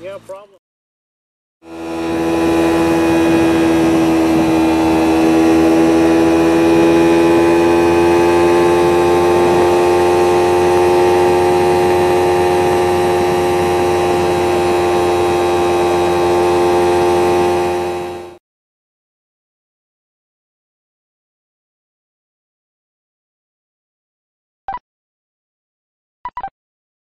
Yeah, problem.